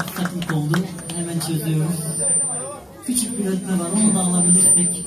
aksaklık oldu. Hemen çözüyoruz. Küçük bir ötme var. Onu da alabilirsek